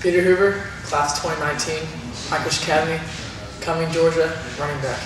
Peter Hoover, class 2019, Irish Academy, Cumming, Georgia, running back.